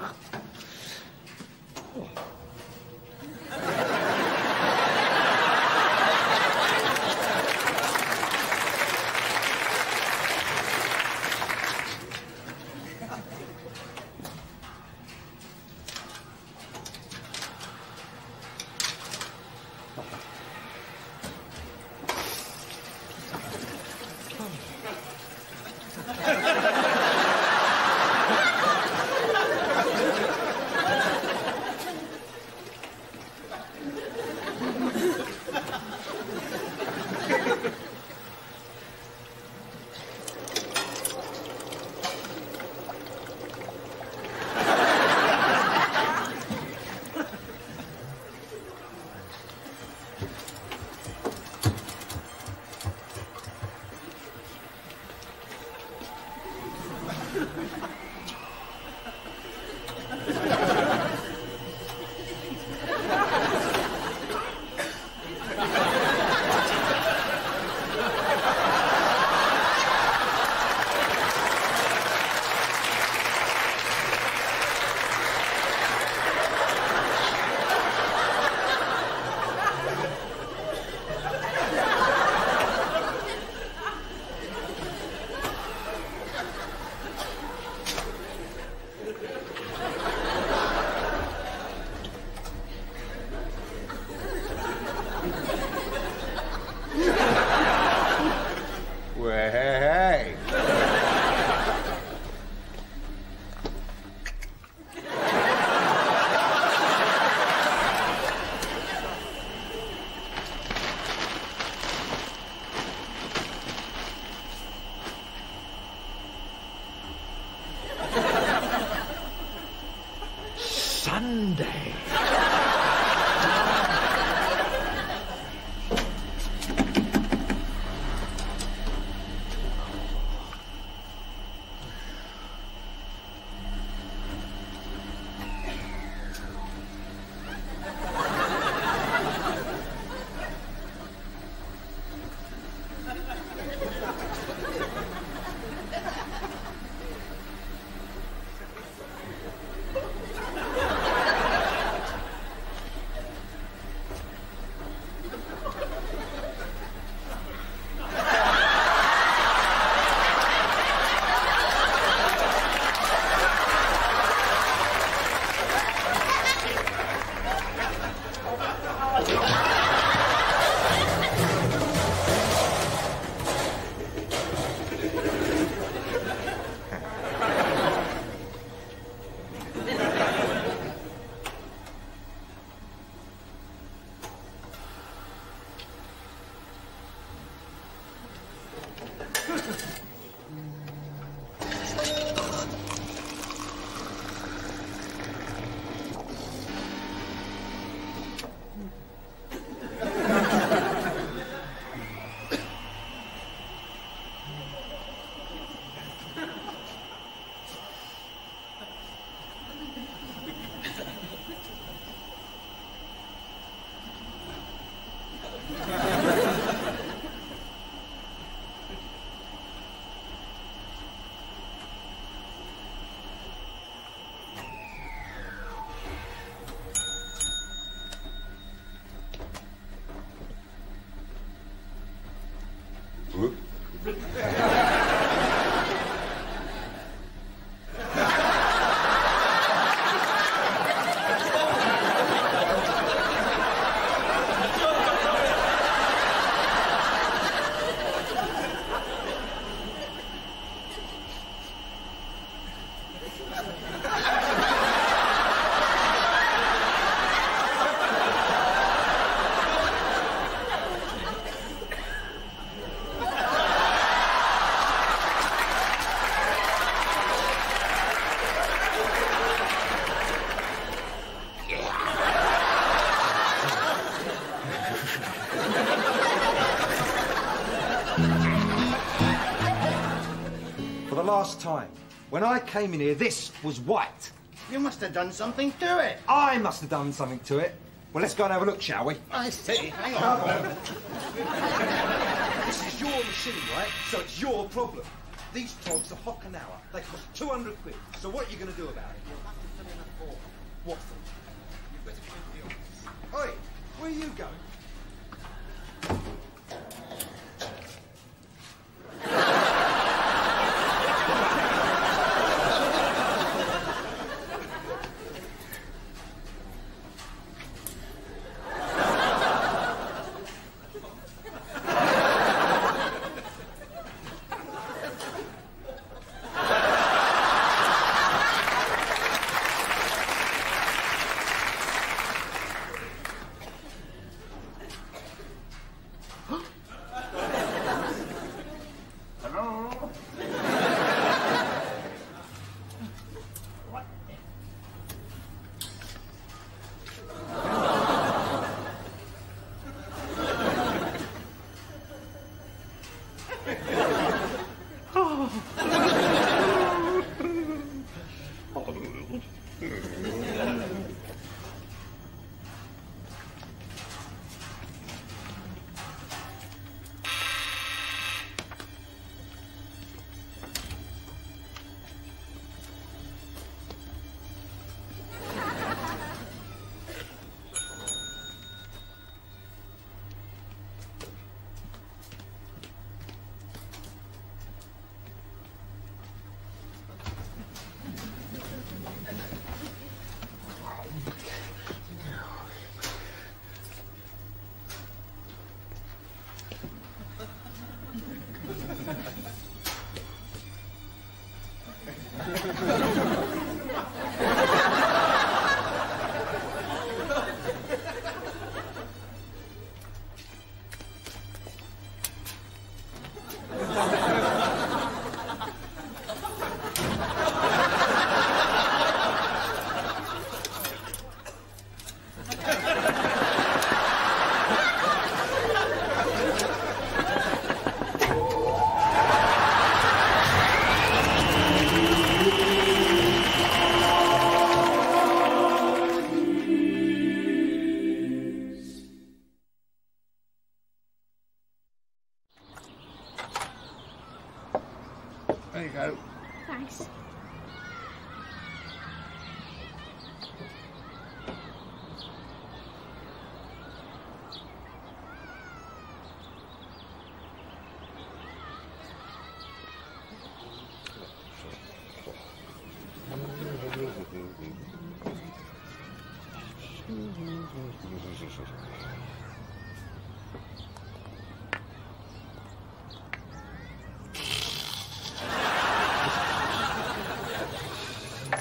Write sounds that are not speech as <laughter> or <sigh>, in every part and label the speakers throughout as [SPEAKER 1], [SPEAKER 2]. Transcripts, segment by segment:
[SPEAKER 1] あっ。Came in here, this was white.
[SPEAKER 2] You must have done something to it.
[SPEAKER 1] I must have done something to it. Well, let's go and have a look, shall we?
[SPEAKER 2] I see. Hang on.
[SPEAKER 1] This is your machine, right? So it's your problem. These togs are hock an hour. They cost 200 quid. So what are you going to do about it?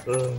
[SPEAKER 1] Oi!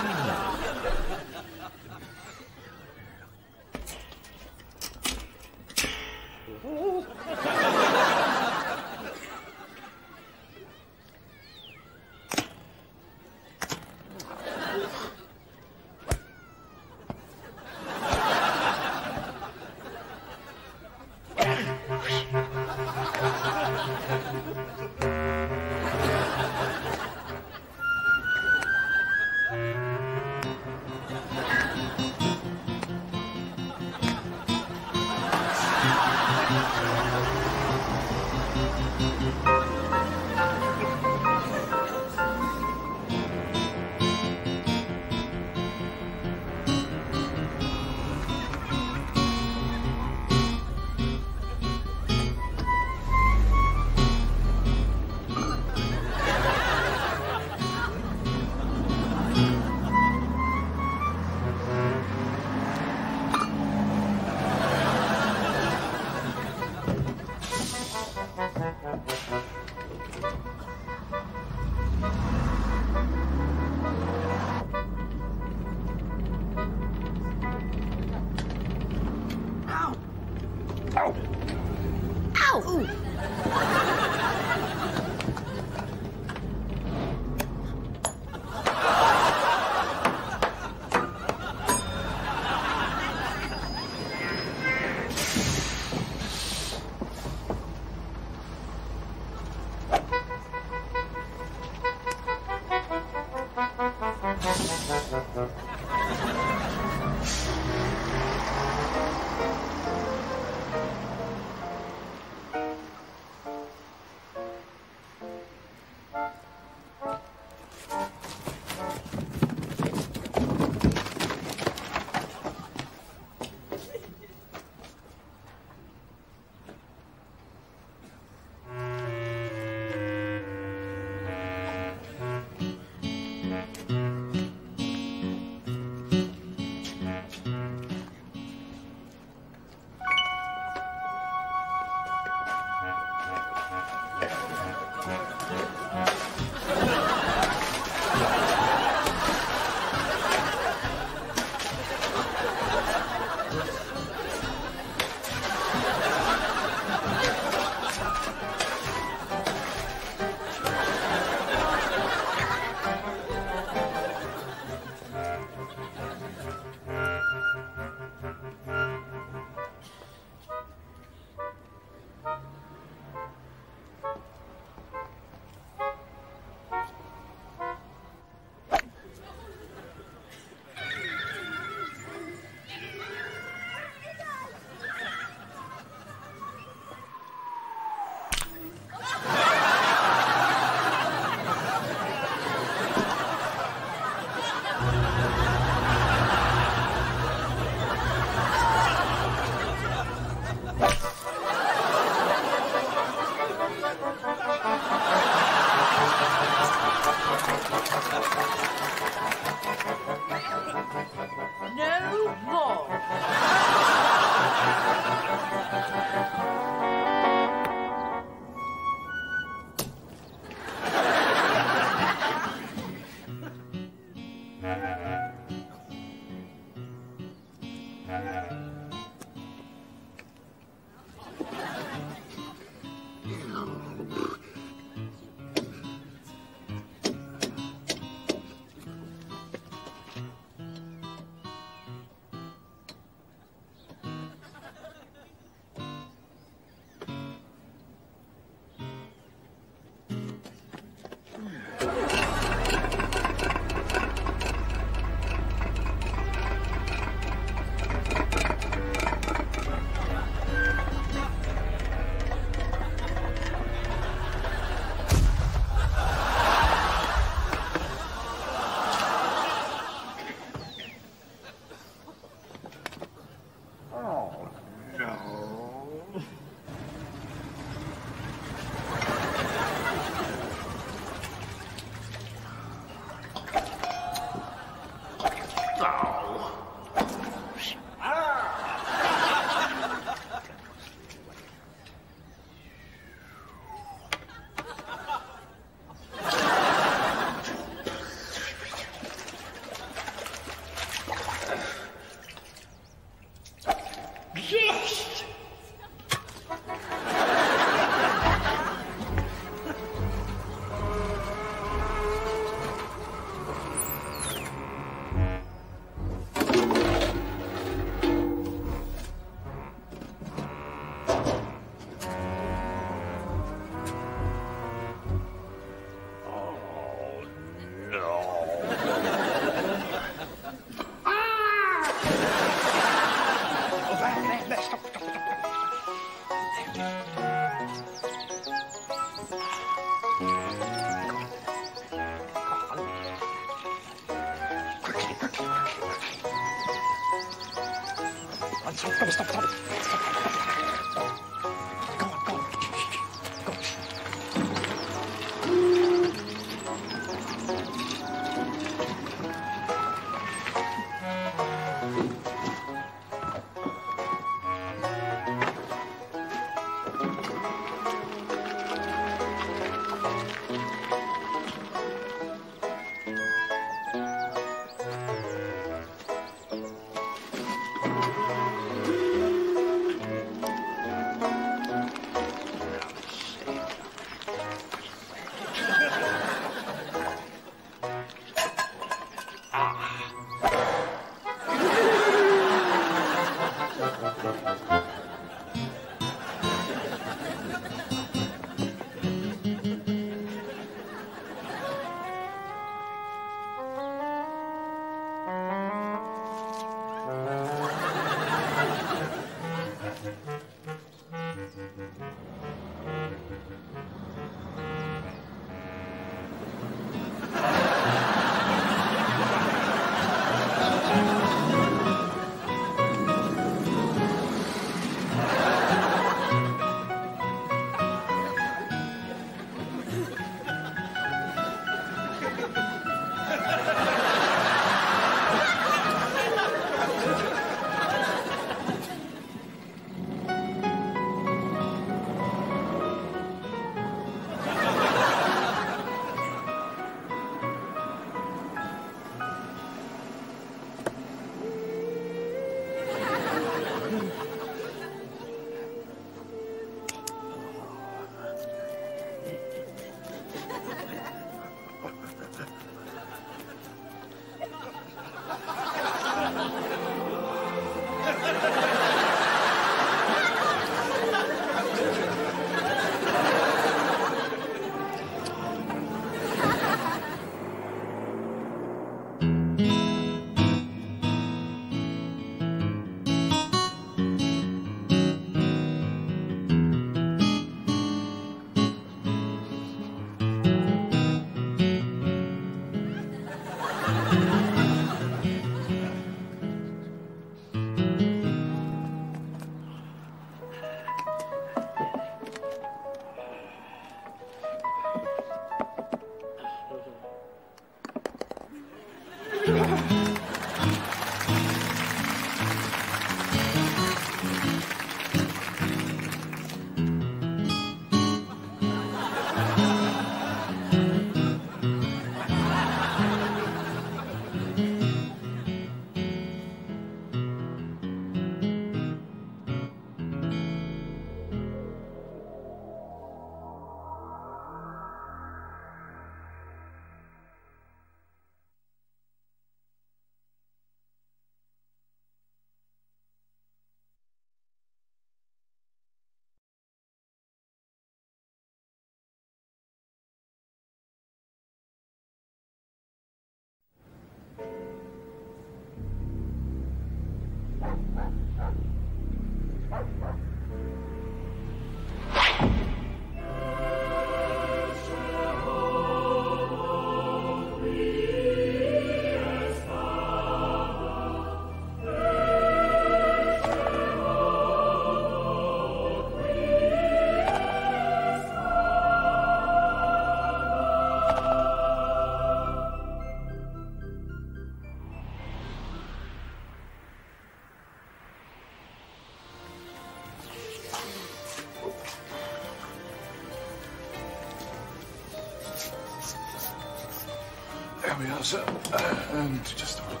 [SPEAKER 3] Uh, and just a look.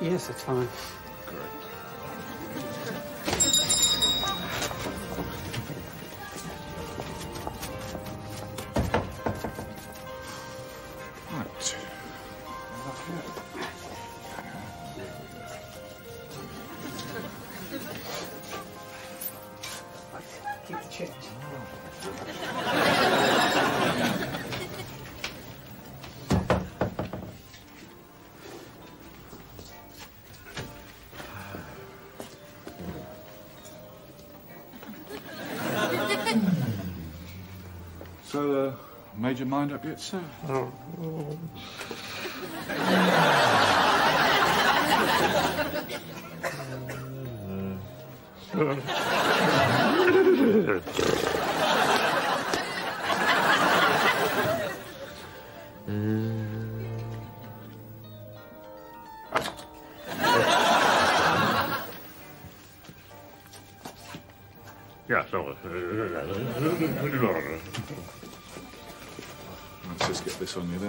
[SPEAKER 4] Yes, it's fine.
[SPEAKER 3] Your up yet, sir?
[SPEAKER 5] Ja,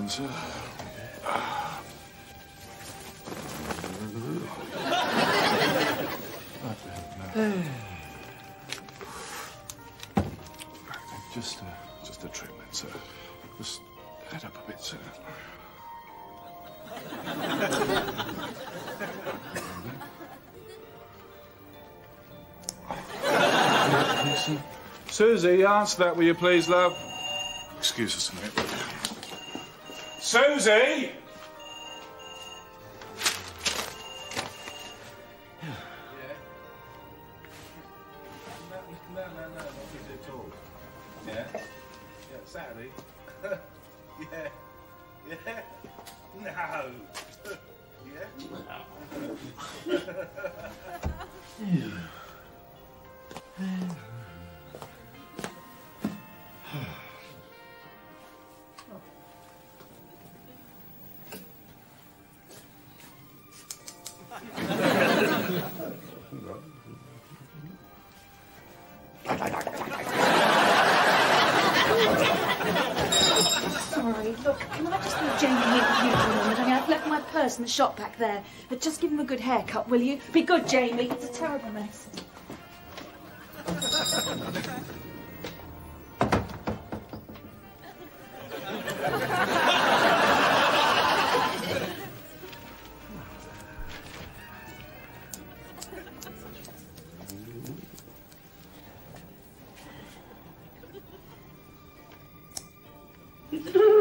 [SPEAKER 3] get this on you then, sir. <sighs> Just, uh, just a treatment, sir. Just head up a bit, sir. Susie, answer that, will you please, love? Excuse us a minute. Susie!
[SPEAKER 6] In the shop back there. But just give him a good haircut, will you? Be good, Jamie. It's a terrible mess. <laughs>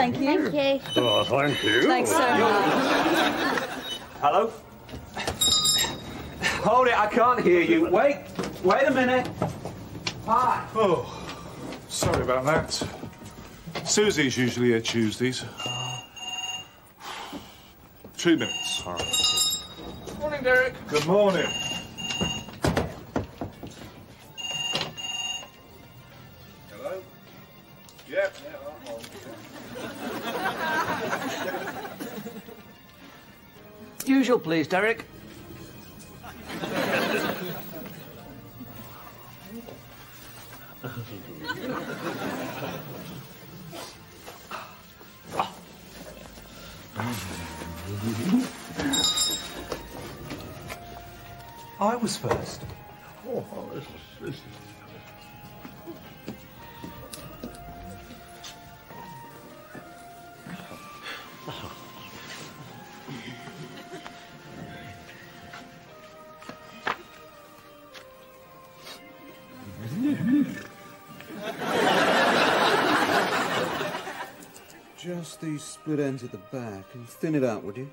[SPEAKER 6] thank you. Thank you.
[SPEAKER 5] Oh, thank you.
[SPEAKER 6] Thanks so much.
[SPEAKER 7] Hello? Hold it, I can't hear you. Wait, wait a minute. Hi.
[SPEAKER 3] Oh, sorry about that. Susie's usually here Tuesdays. Two minutes.
[SPEAKER 8] Good morning, Derek.
[SPEAKER 3] Good morning.
[SPEAKER 9] Derek.
[SPEAKER 4] These split ends at the back and thin it out, would you?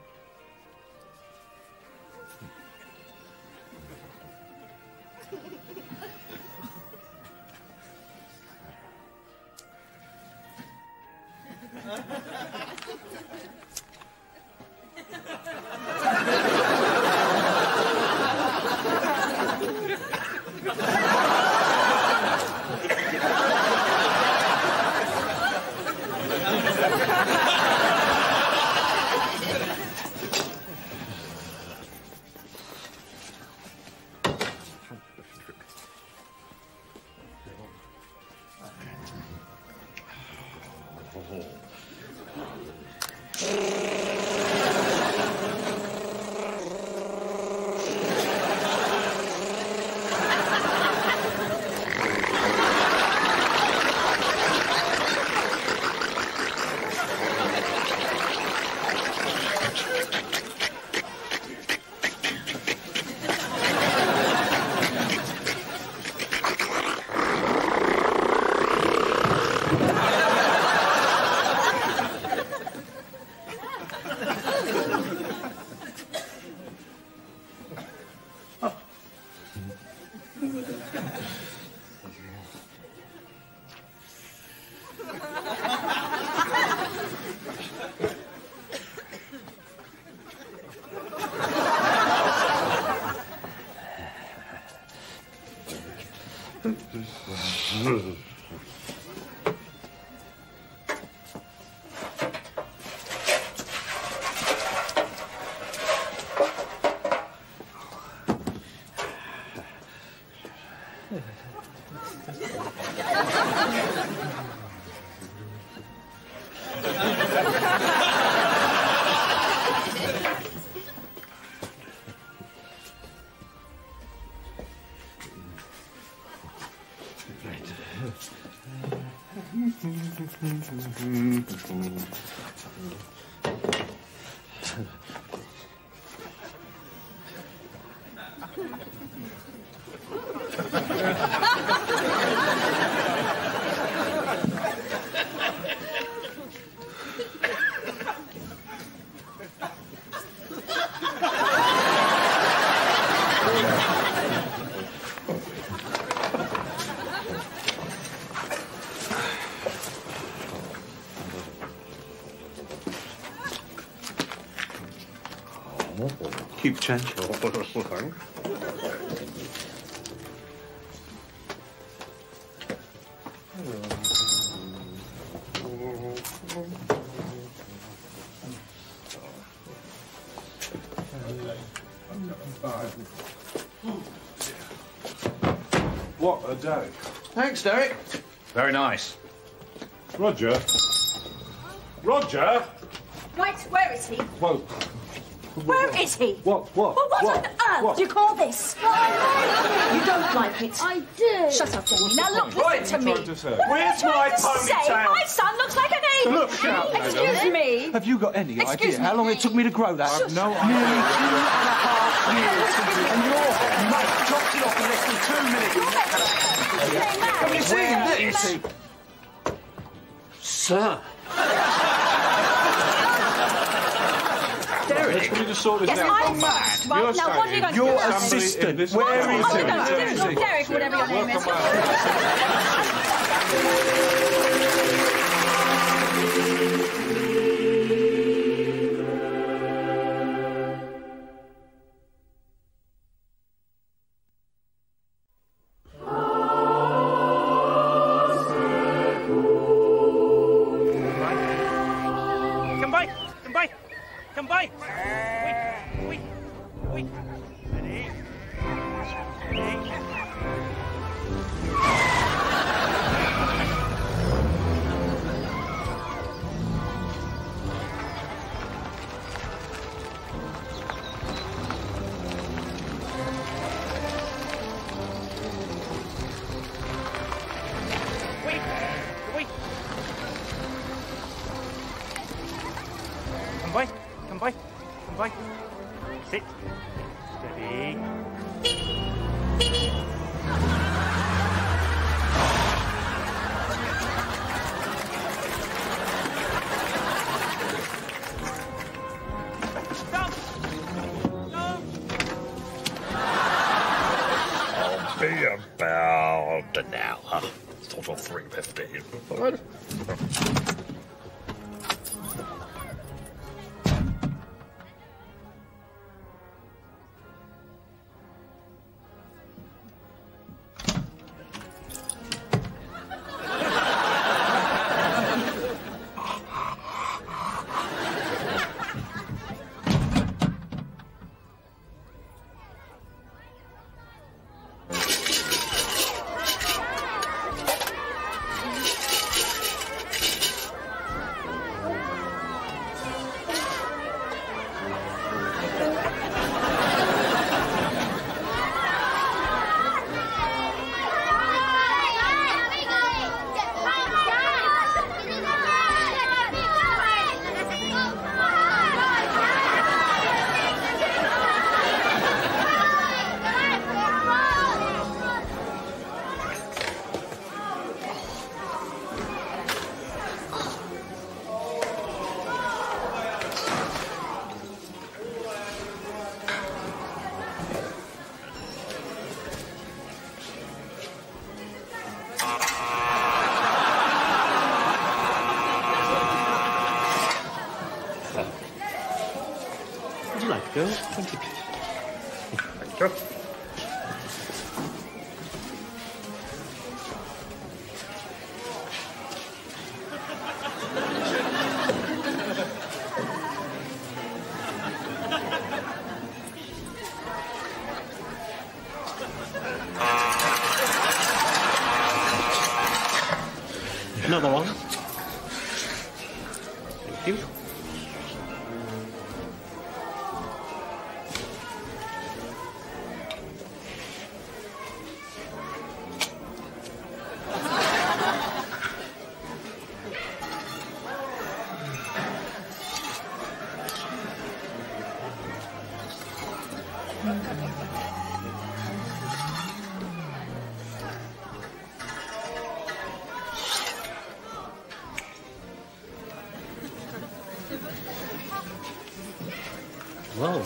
[SPEAKER 4] Change. <laughs>
[SPEAKER 3] What a day.
[SPEAKER 9] Thanks, Derek.
[SPEAKER 2] Very nice.
[SPEAKER 3] Roger. Roger!
[SPEAKER 6] Right, where is he?
[SPEAKER 3] Whoa.
[SPEAKER 6] Where is he?
[SPEAKER 3] What? What?
[SPEAKER 6] Well, what,
[SPEAKER 3] What?
[SPEAKER 6] on earth
[SPEAKER 3] What?
[SPEAKER 6] do you call this? You don't like it.
[SPEAKER 10] I do.
[SPEAKER 6] Shut up, Jamie. Now look,
[SPEAKER 3] What
[SPEAKER 6] listen
[SPEAKER 3] are
[SPEAKER 6] to
[SPEAKER 3] you
[SPEAKER 6] me.
[SPEAKER 3] trying to say?
[SPEAKER 6] What are you
[SPEAKER 7] Where's
[SPEAKER 6] trying
[SPEAKER 7] my
[SPEAKER 6] to say?
[SPEAKER 7] ponytail?
[SPEAKER 6] My son looks like an ape.
[SPEAKER 7] Look out,
[SPEAKER 6] Excuse me.
[SPEAKER 4] Have you got any
[SPEAKER 6] Excuse
[SPEAKER 4] idea
[SPEAKER 6] me.
[SPEAKER 4] how long it took me to grow that?
[SPEAKER 6] I've
[SPEAKER 3] no idea.
[SPEAKER 4] Nearly two and a half years. And your mate chopped it off in less than two minutes.
[SPEAKER 6] Have
[SPEAKER 4] you seen this?
[SPEAKER 9] Sir.
[SPEAKER 3] Derek. Let me just sort this
[SPEAKER 6] Yes,
[SPEAKER 3] out.
[SPEAKER 6] I'm mad. Right,
[SPEAKER 3] You're
[SPEAKER 6] now what are you going to
[SPEAKER 4] Your
[SPEAKER 6] do?
[SPEAKER 3] Somebody in
[SPEAKER 4] assistant.
[SPEAKER 3] this
[SPEAKER 4] Where
[SPEAKER 3] family-
[SPEAKER 4] is
[SPEAKER 6] What are you
[SPEAKER 4] he?
[SPEAKER 6] going to
[SPEAKER 4] Where
[SPEAKER 6] do?
[SPEAKER 4] is he?
[SPEAKER 6] Derek, whatever your name is.
[SPEAKER 11] you like girls? Don't you?
[SPEAKER 4] Thank you.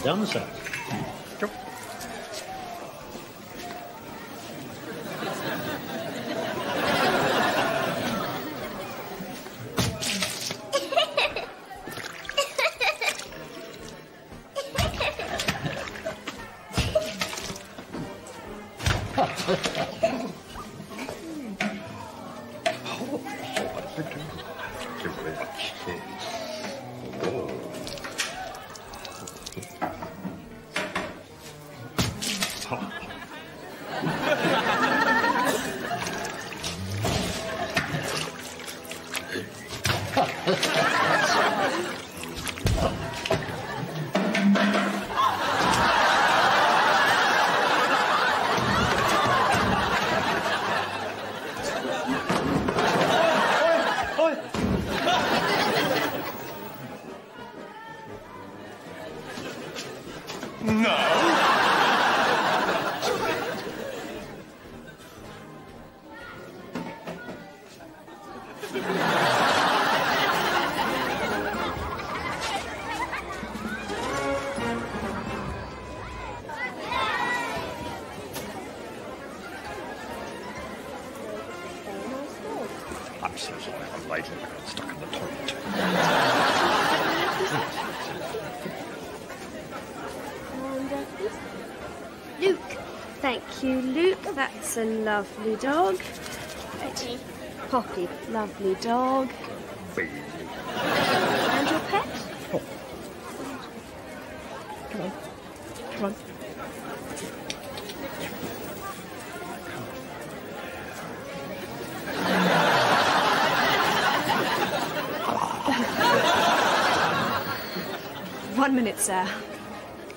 [SPEAKER 5] down. That's a lovely dog. Poppy. Poppy, lovely dog.
[SPEAKER 4] Baby.
[SPEAKER 5] And your pet?
[SPEAKER 12] Come on. Come on. <laughs> One minute, sir.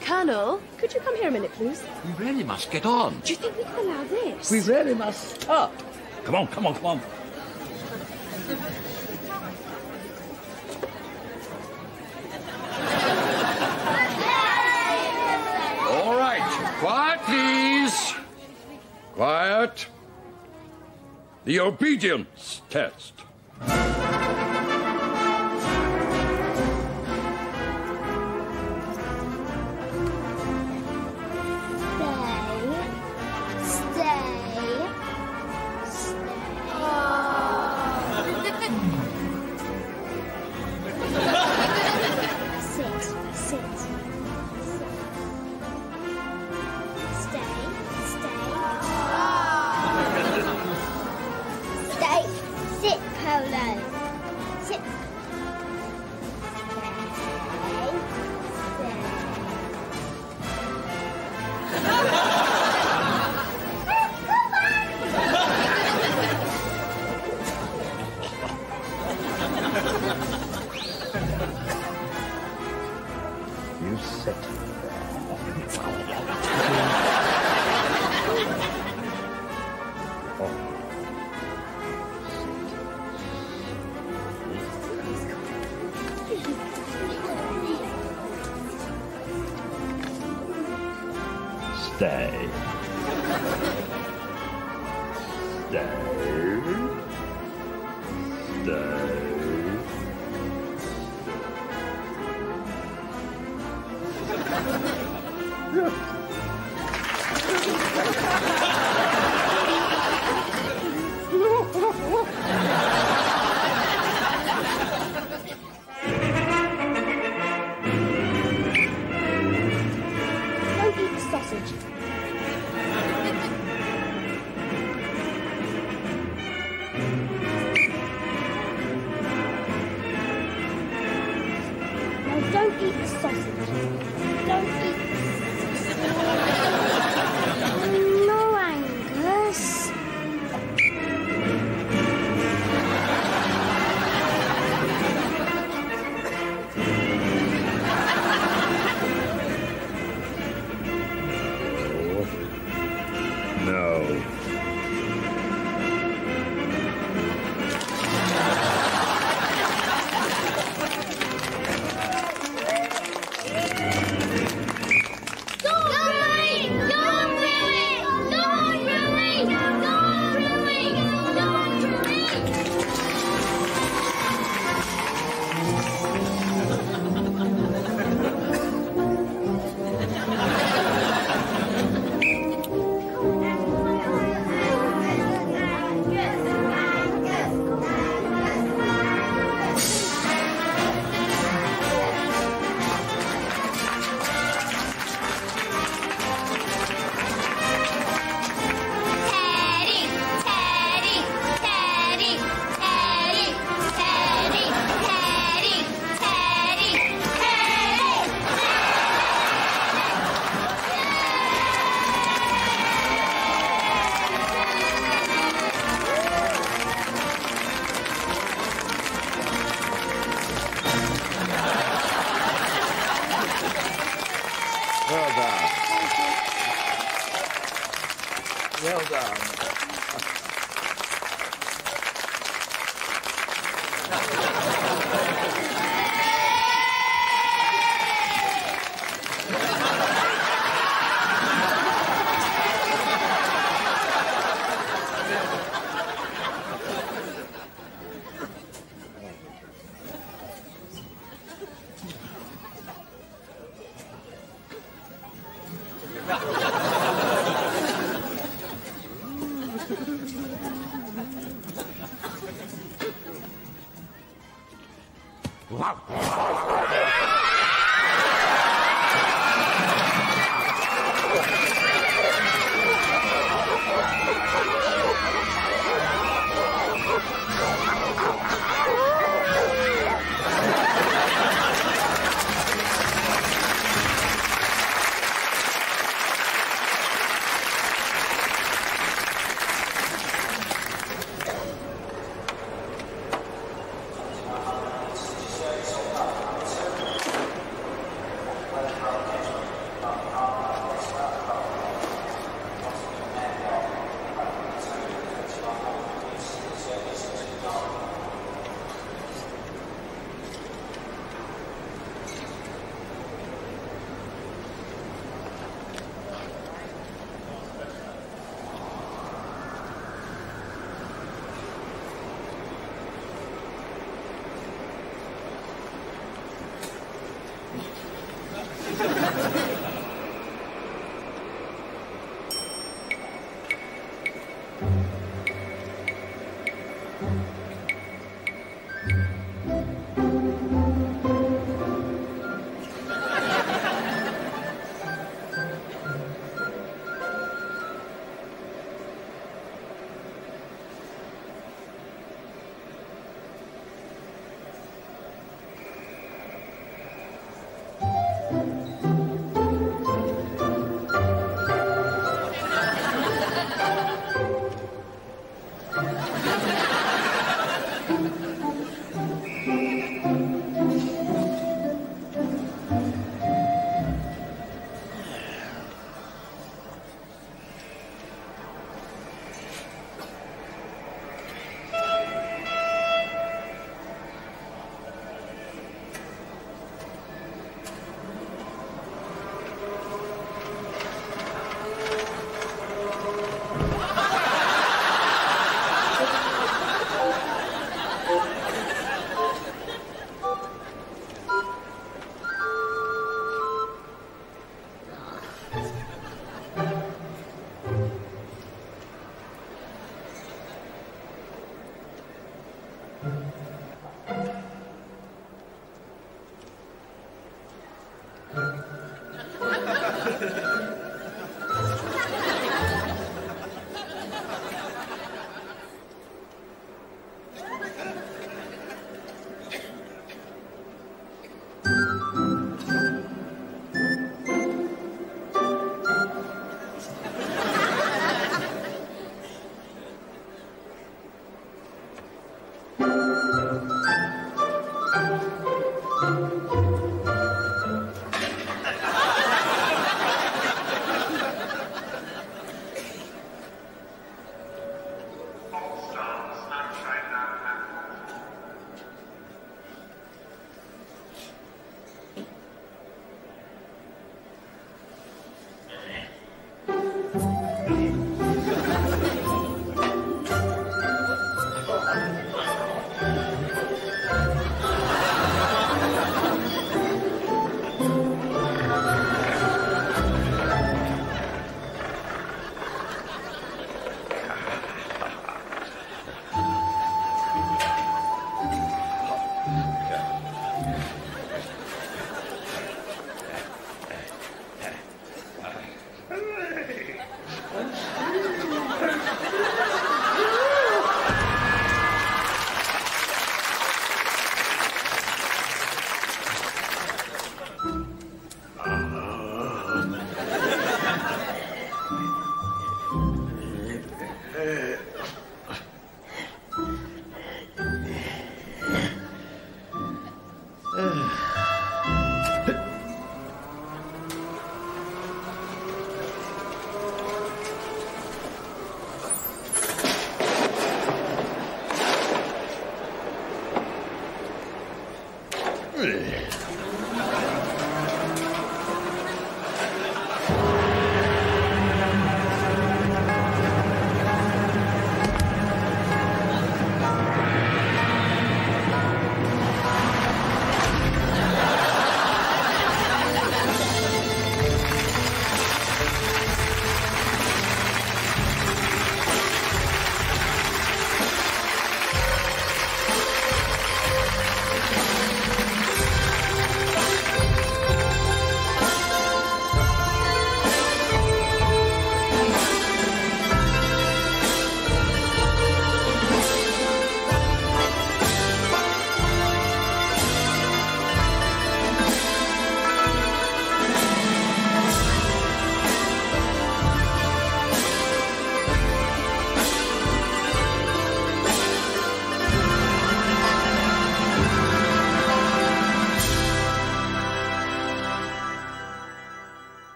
[SPEAKER 12] Colonel, could you come here a minute, please?
[SPEAKER 5] You really must get on.
[SPEAKER 12] Do we can allow this?
[SPEAKER 5] We really must stop. Come on, come on, come on. All right, quiet, please. Quiet. The obedience test.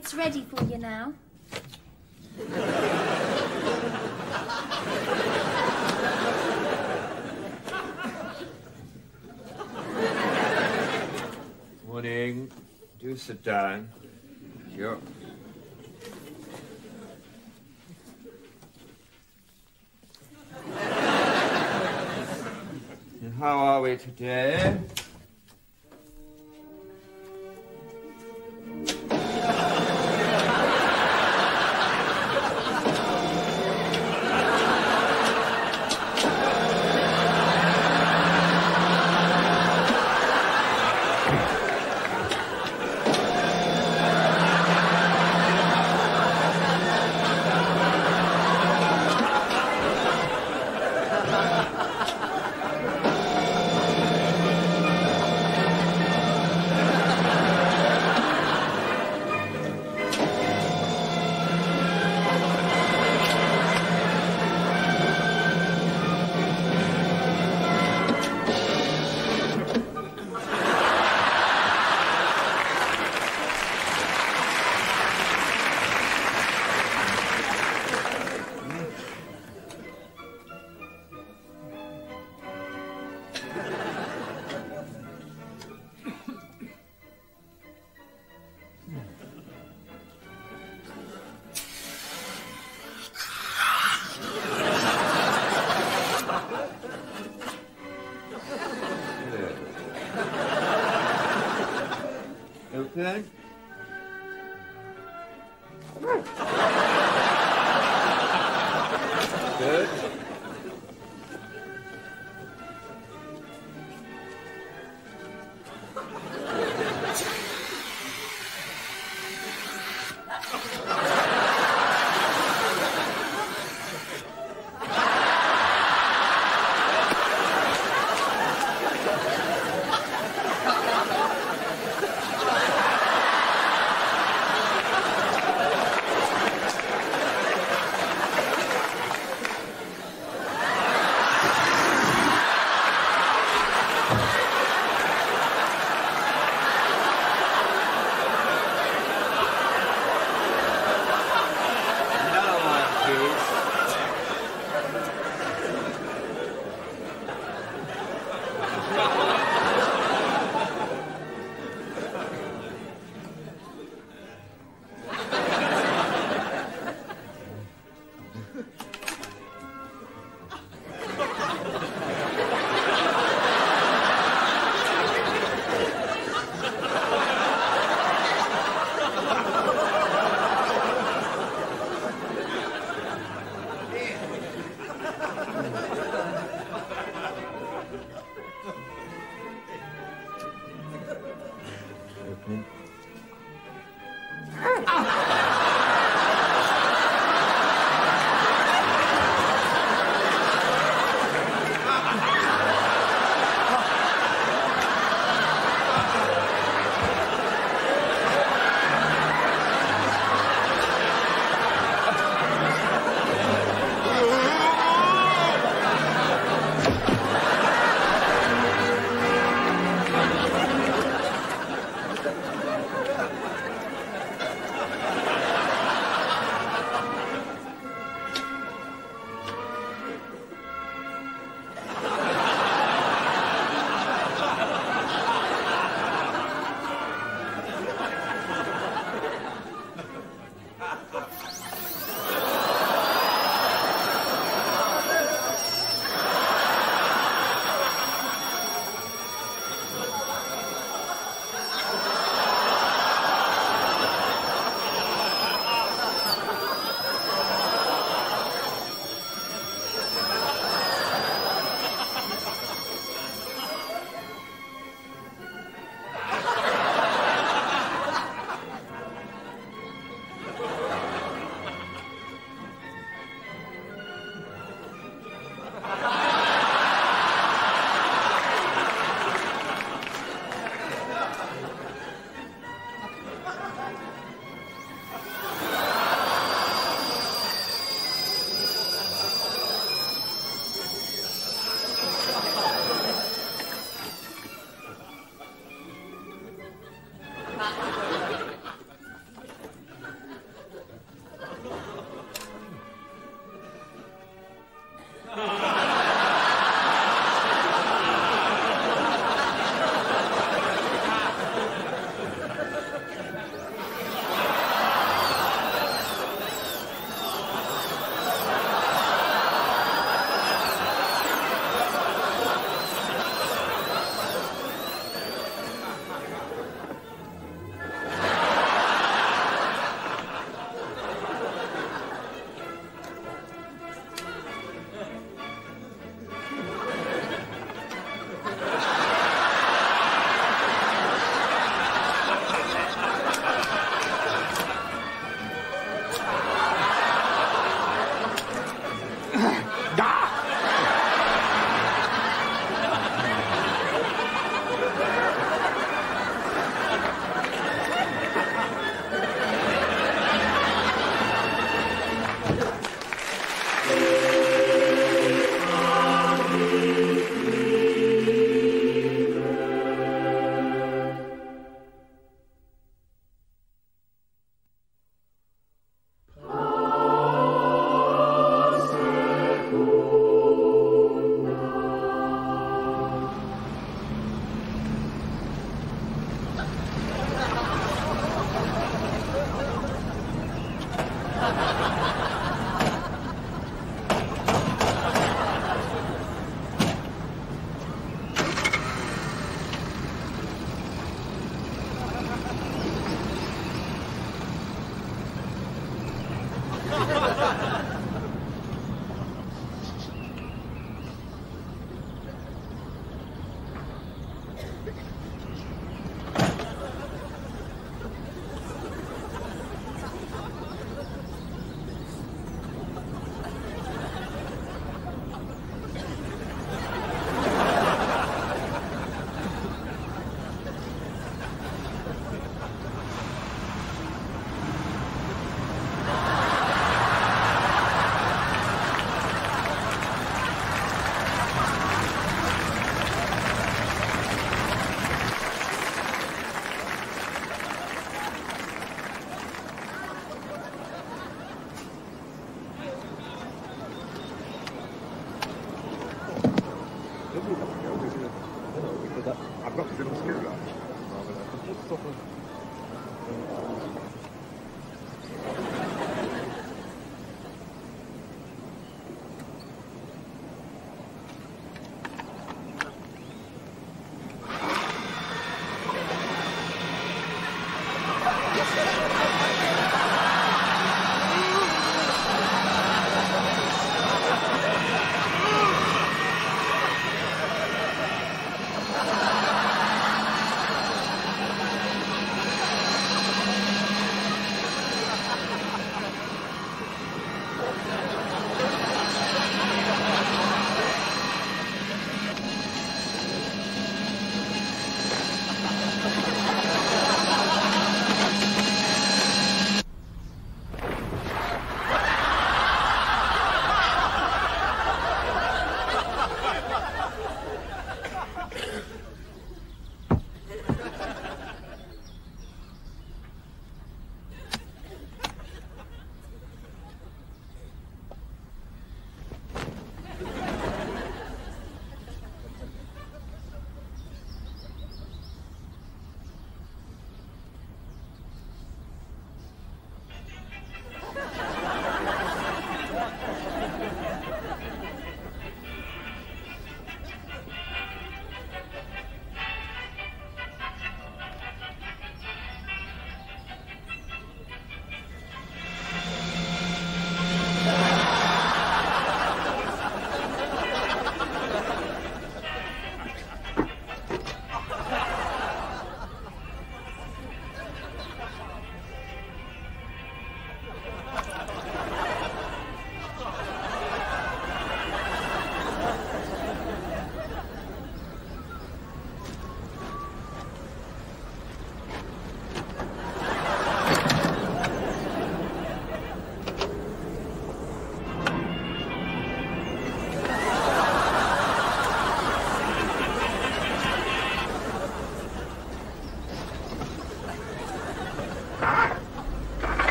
[SPEAKER 13] Peggott's ready for you now.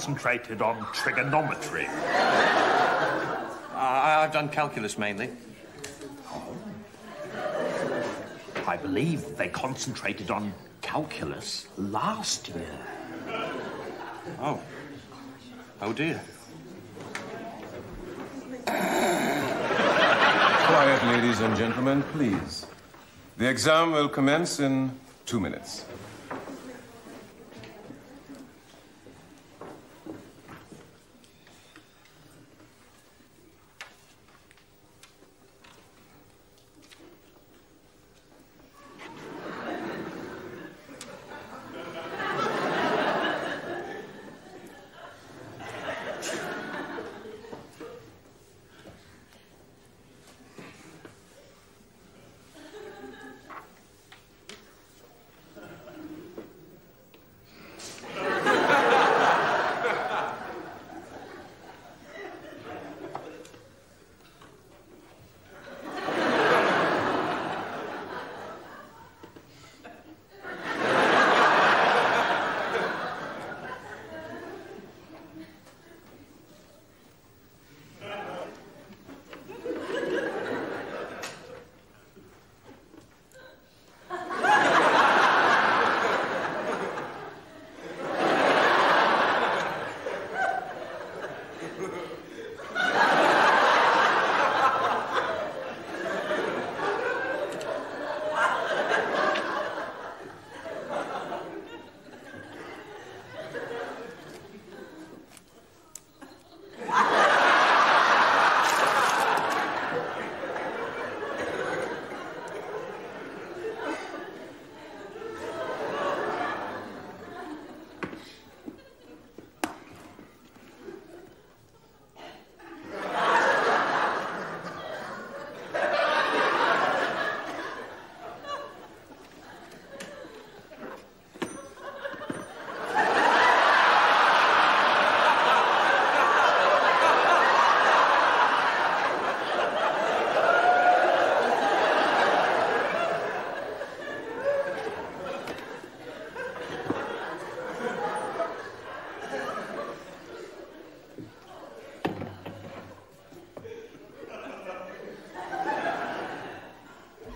[SPEAKER 4] Concentrated on trigonometry.
[SPEAKER 14] Uh, I've done calculus mainly.
[SPEAKER 4] I believe they concentrated on calculus last year.
[SPEAKER 14] Oh. Oh, dear.
[SPEAKER 15] Quiet, ladies and gentlemen, please. The exam will commence in two minutes.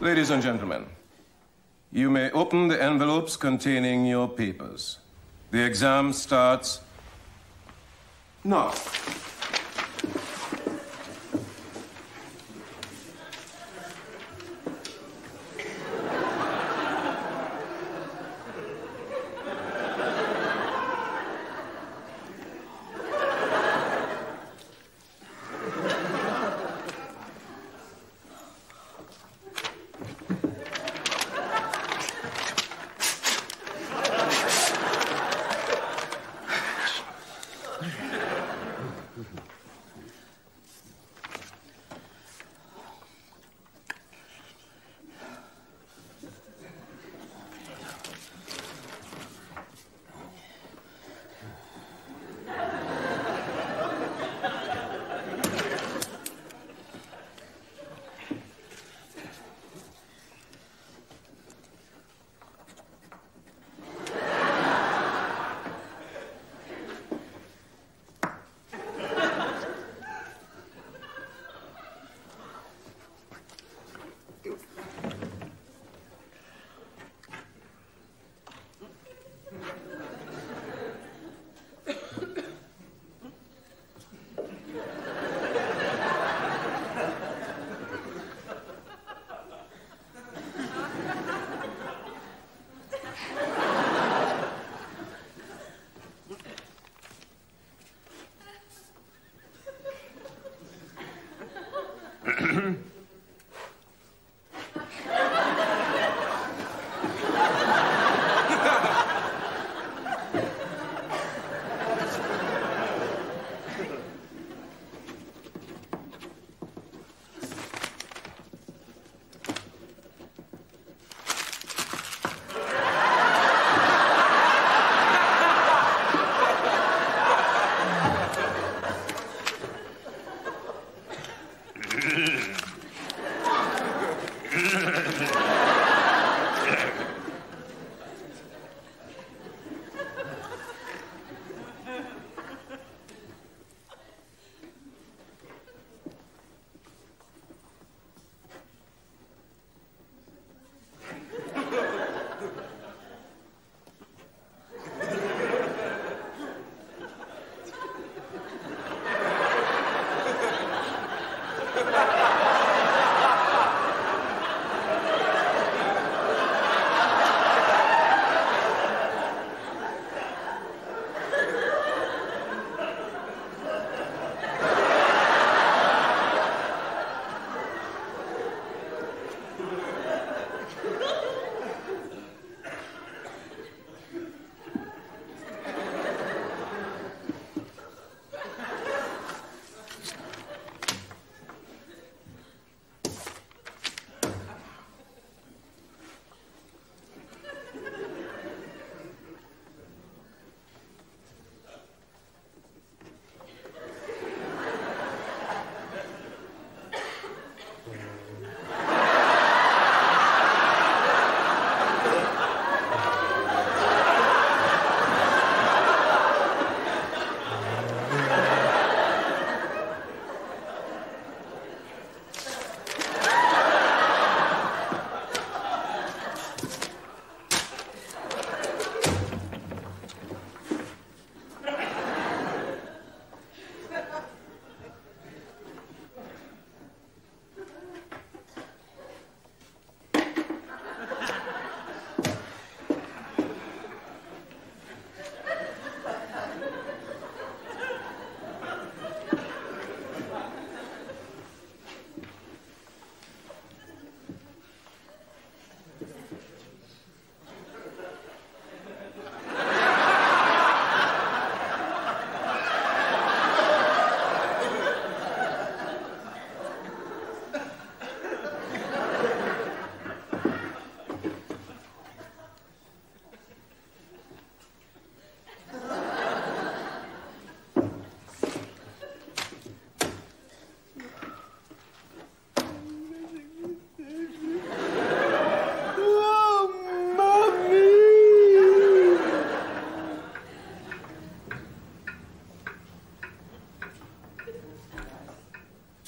[SPEAKER 15] Ladies and gentlemen, you may open the envelopes containing your papers. The exam starts now.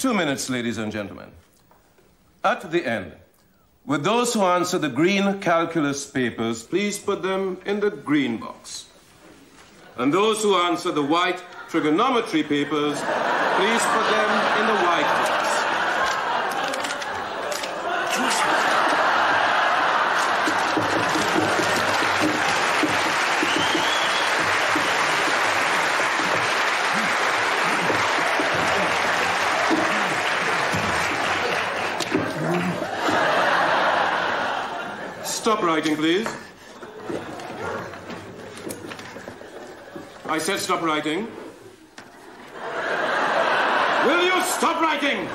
[SPEAKER 15] Two minutes, ladies and gentlemen. At the end, with those who answer the green calculus papers, please put them in the green box. And those who answer the white trigonometry papers, please put them in the white box. Stop writing, please. I said stop writing. Will you stop writing?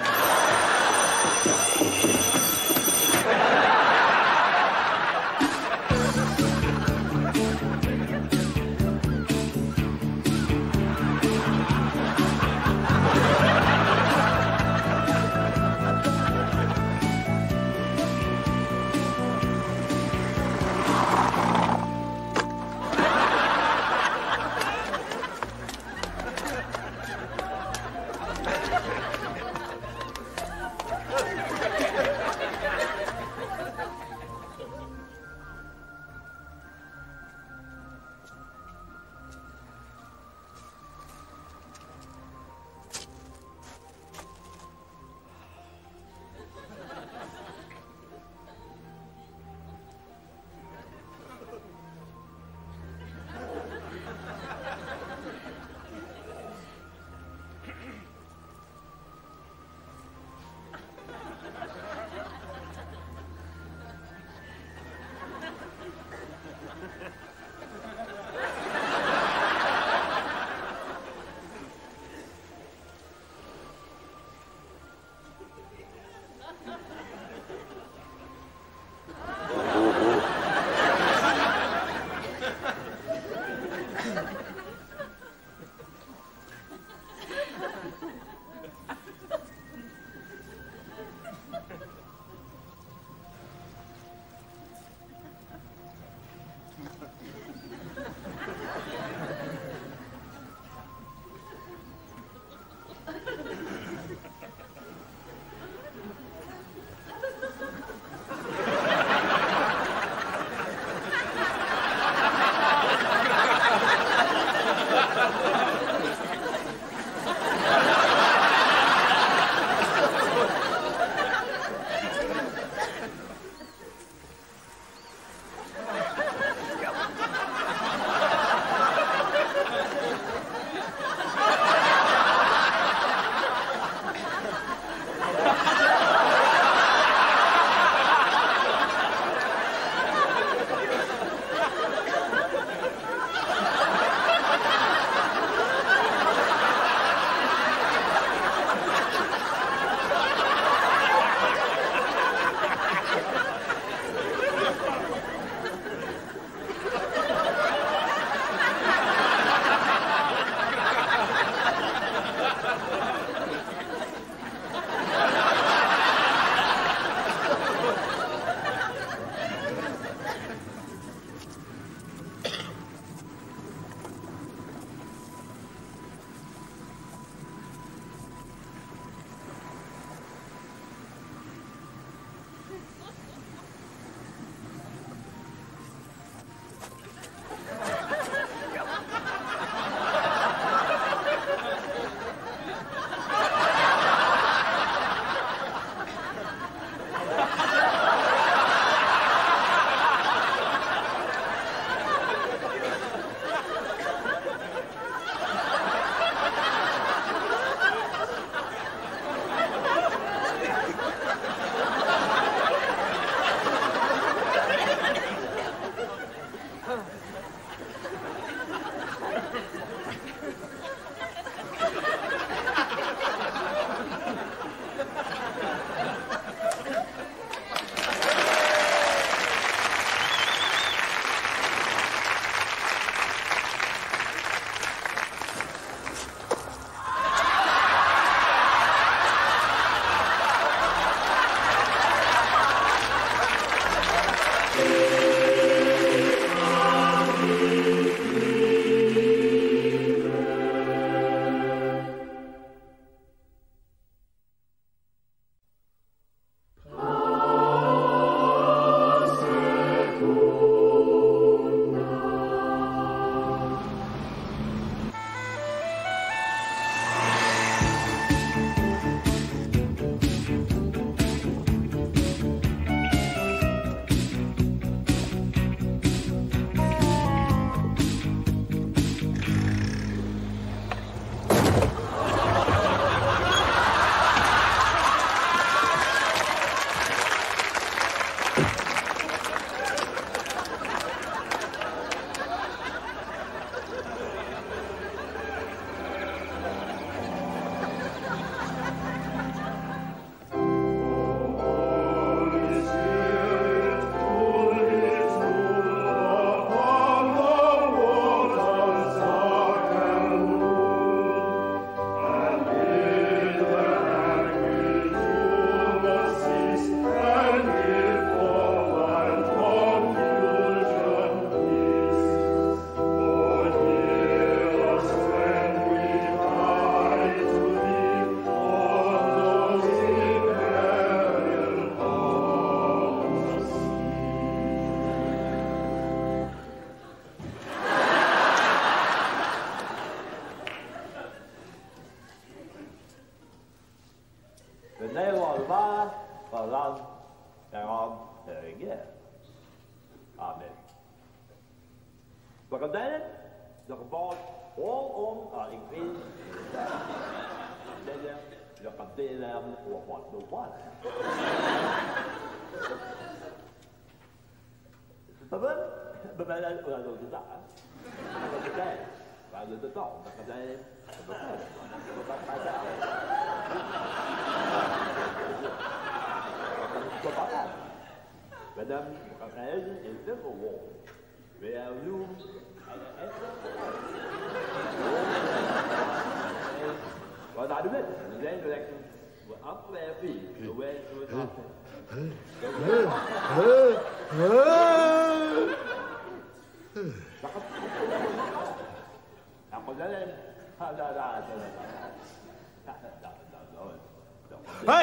[SPEAKER 16] Men det var hver for han der han høye. Amen. Dere der, dere bak og om er en kvinne. Dere, dere deler og holdt noe vann. طب بما لا ولا تدع ولا تدع ولا تدع ولا تدع Madame Raphaël est
[SPEAKER 4] Liverpool.
[SPEAKER 16] They are rooms على وضع دمت زين ولكن وأطلع فيه وين أقول لهم لا لا لا لا لا لا لا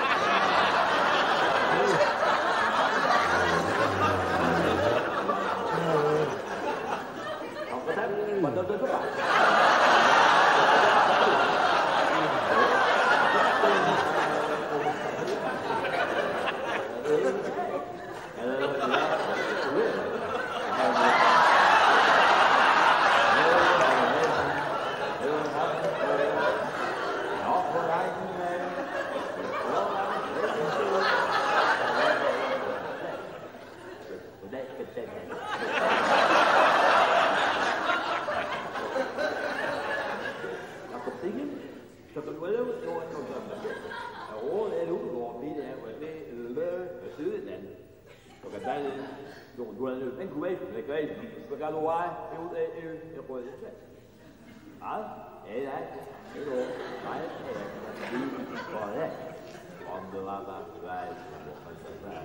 [SPEAKER 16] vai là một phần tử là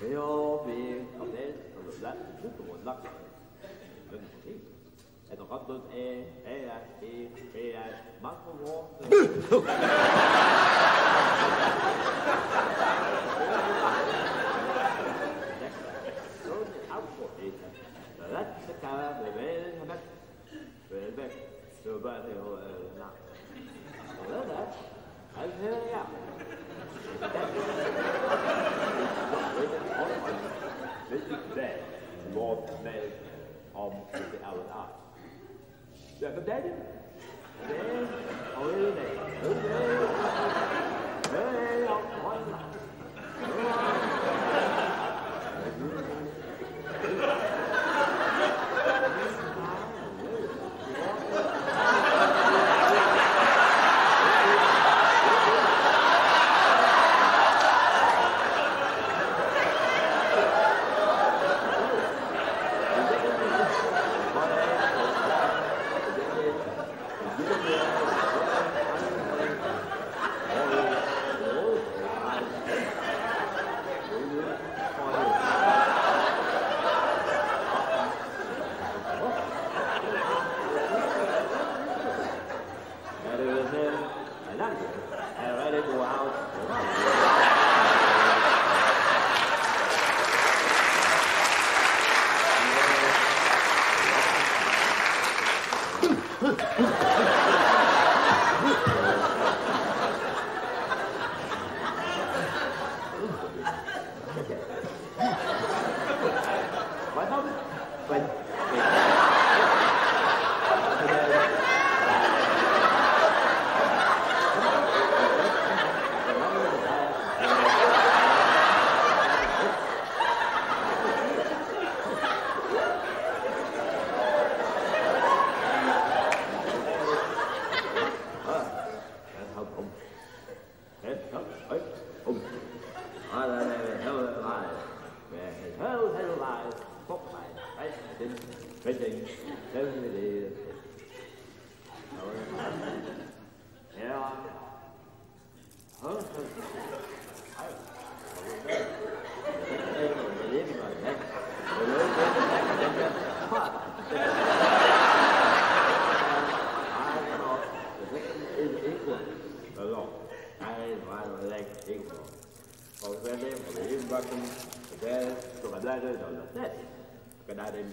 [SPEAKER 16] Theo vì không thể không được lắm, rất là một lắm Đừng có thích Em còn có tôi e, e, e, e, e, mắt có ngô Rất tất cả về về hai bác Về về Rồi ba thì hồi làm Rồi đó đó Anh thế nhá Väldigt is Låt mig om det the alla. Därför det är det. Det Đây